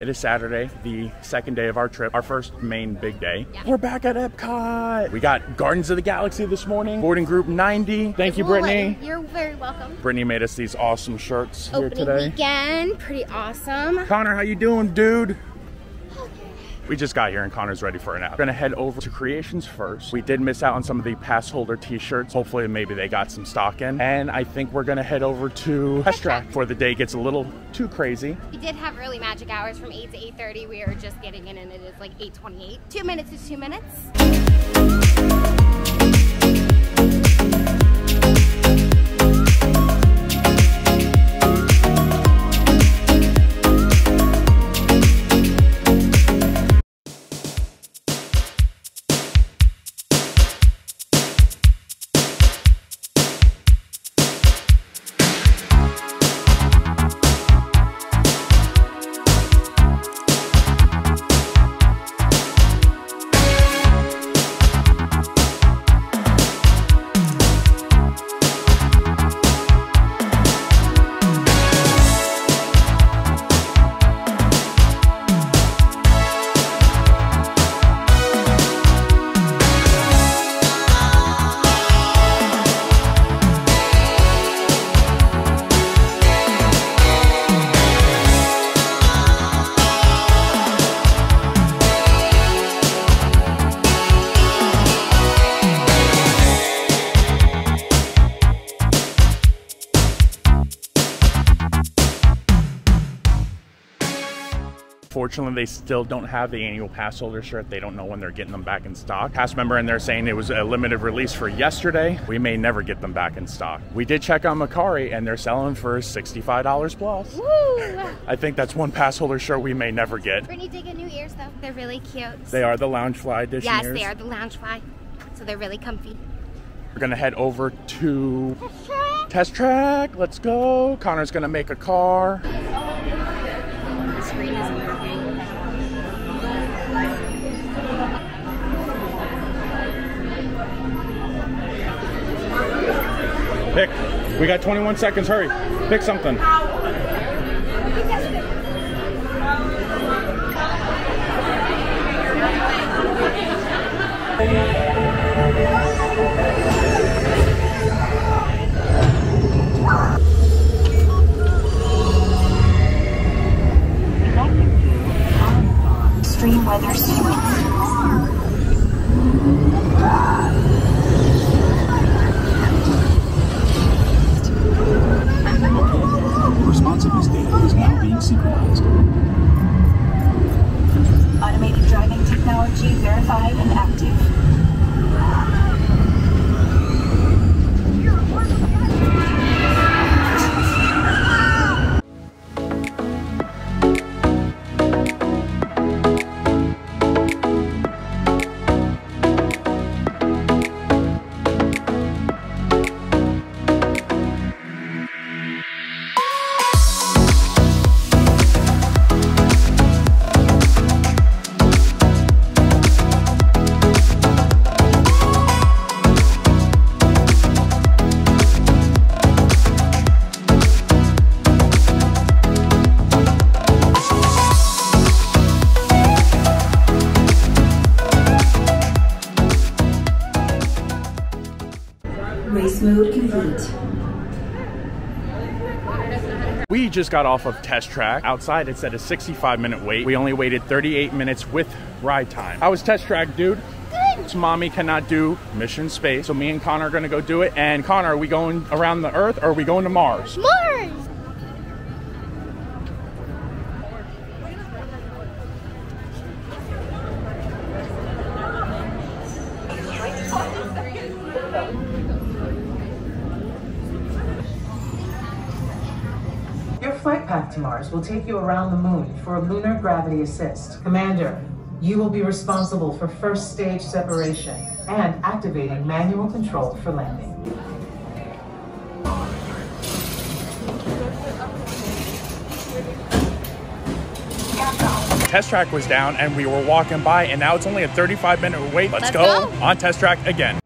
It is Saturday, the second day of our trip, our first main big day. Yeah. We're back at Epcot. We got Guardians of the Galaxy this morning, boarding group 90. Thank you, Brittany. You're very welcome. Brittany made us these awesome shirts here today. Opening weekend, pretty awesome. Connor, how you doing, dude? We just got here and Connor's ready for a nap. We're gonna head over to Creations first. We did miss out on some of the pass holder t-shirts. Hopefully maybe they got some stock in. And I think we're gonna head over to Test Track before the day gets a little too crazy. We did have early magic hours from 8 to 8.30. We are just getting in and it is like 8.28. Two minutes is two minutes. Fortunately, they still don't have the annual pass holder shirt. They don't know when they're getting them back in stock. Past member and they're saying it was a limited release for yesterday. We may never get them back in stock. We did check on Mercari and they're selling for $65 plus. Woo! I think that's one pass holder shirt we may never get. Brittany did get new ears though. They're really cute. They are the Loungefly edition yes, ears. they are the Loungefly. So they're really comfy. We're gonna head over to Test Track. Let's go. Connor's gonna make a car. Pick. We got 21 seconds. Hurry. Pick something. Extreme weather sequence. We just got off of Test Track. Outside, it said a 65 minute wait. We only waited 38 minutes with ride time. I was Test Track, dude? Good. Mommy cannot do mission space, so me and Connor are gonna go do it. And Connor, are we going around the Earth or are we going to Mars? Mars! Flight path to Mars will take you around the moon for a lunar gravity assist. Commander, you will be responsible for first stage separation and activating manual control for landing. Test Track was down and we were walking by, and now it's only a 35 minute wait. Let's, Let's go. go. on Test Track again.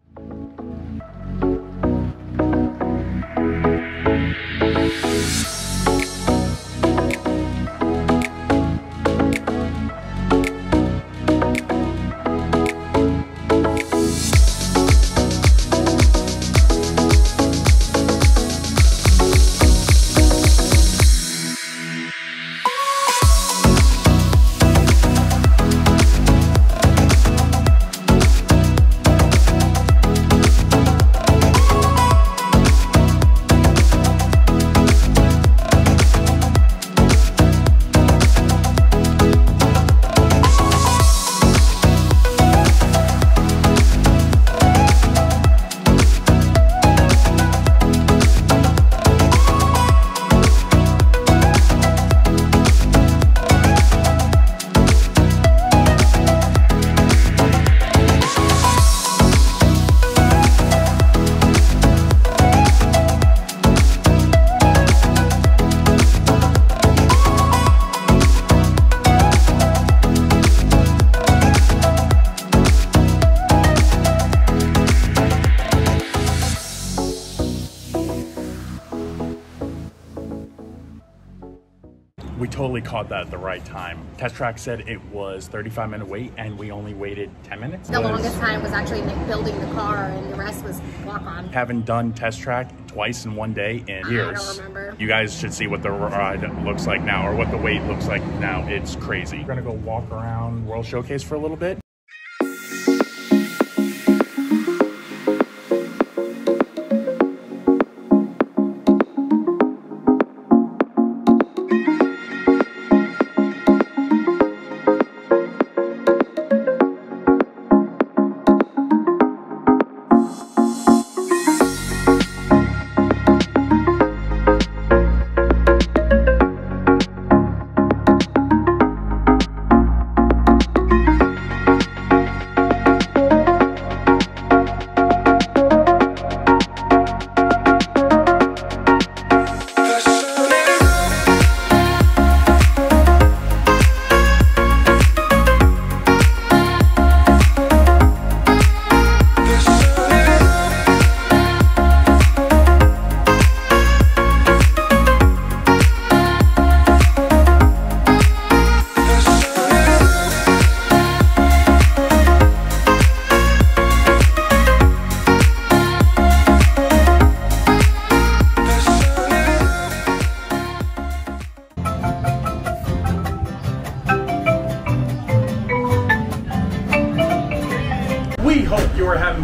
Caught that at the right time. Test Track said it was 35 minute wait and we only waited 10 minutes. The longest time was actually like building the car, and the rest was walk on. Haven't done Test Track twice in one day in years. You guys should see what the ride looks like now or what the wait looks like now. It's crazy. We're gonna go walk around World Showcase for a little bit.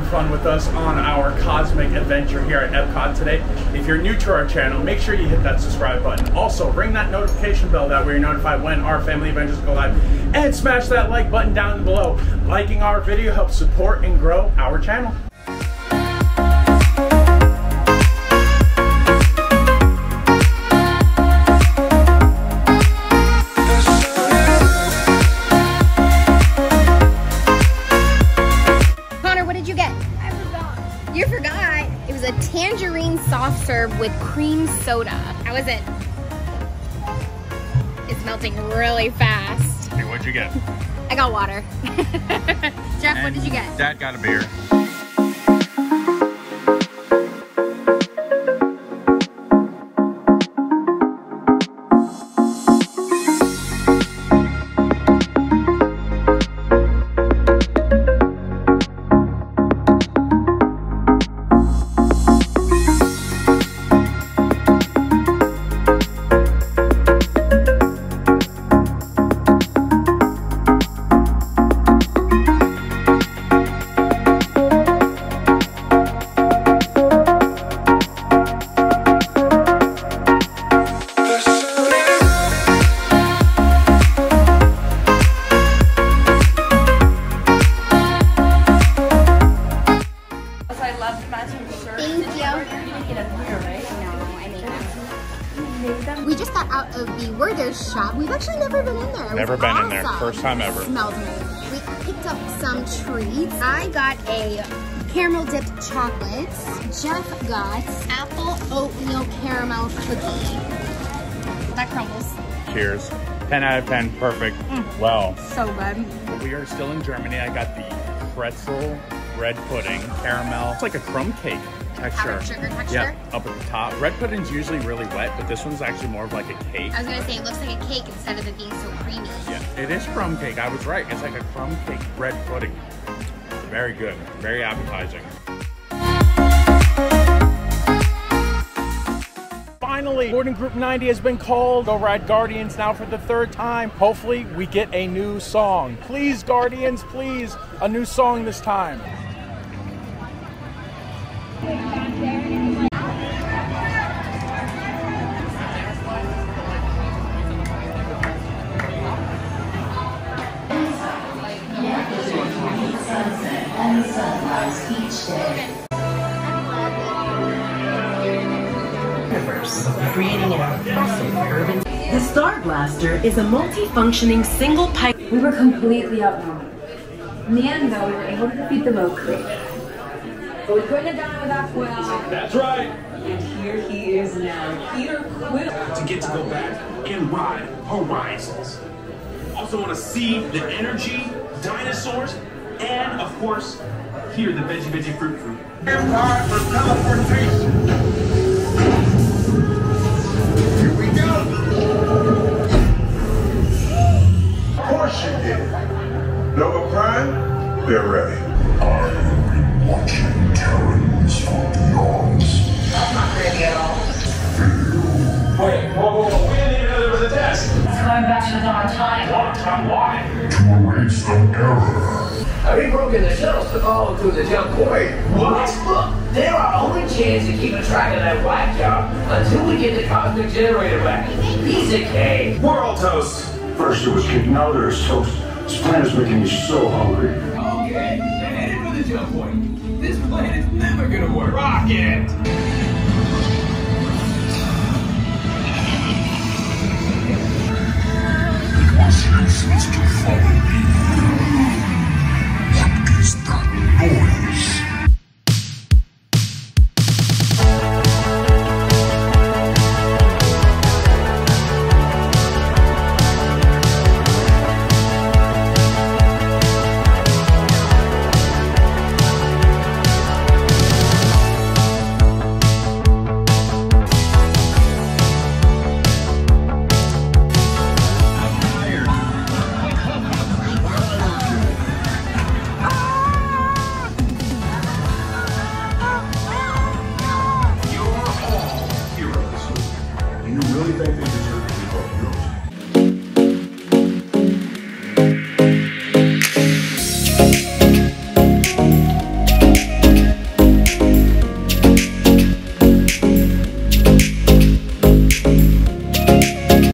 Fun with us on our cosmic adventure here at Epcot today. If you're new to our channel, make sure you hit that subscribe button. Also, ring that notification bell that way you're notified when our family adventures go live. And smash that like button down below. Liking our video helps support and grow our channel. With cream soda. How is it? It's melting really fast. Hey, what'd you get? I got water. Jeff, what did you get? Dad got a beer. Shop. We've actually never been in there. It Never been in there. First time ever. Smells amazing. We picked up some treats. I got a caramel dipped chocolate. Jeff got apple oatmeal caramel cookie. That crumbles. Cheers. 10 out of 10, perfect. Mm. Well, So good. we are still in Germany. I got the pretzel bread pudding, caramel. It's like a crumb cake texture. Sugar texture? Yeah, up at the top. Bread pudding's usually really wet, but this one's actually more of like a cake. I was gonna say it looks like a cake instead of it being so creamy. Yeah, it is crumb cake. I was right. It's like a crumb cake bread pudding. Very good. Very appetizing. Finally, boarding group 90 has been called. Go ride Guardians now for the third time. Hopefully, we get a new song. Please, Guardians, please, a new song this time. Creating an impressive urban. The Star Blaster is a multi-functioning single pipe. We were completely outnumbered. In the end, though, we were able to defeat the Rogue Creek. But we couldn't have done it without Quill. That's right. And here he is now, Peter Quill. To get to go back and ride horizons. Also want to see the energy, dinosaurs, and of course, hear the veggie veggie fruit fruit. Empire for teleportation. They're ready. I've been watching Terrans for eons. I'm not ready at all. Wait, whoa, whoa, whoa. We didn't even know there was a test. It's going back to the dawn time. What? Time why? To erase some error. I've been broken the shuttles to follow through the jump point. What? Look, they're our only chance to keep a track of that whack job until we get the cosmic generator back. Piece of cake. We're all toast. First it was cake, now there's toast. This planet's making me so hungry. Okay, for the jump point. This plan is never gonna work. Rocket! It was useless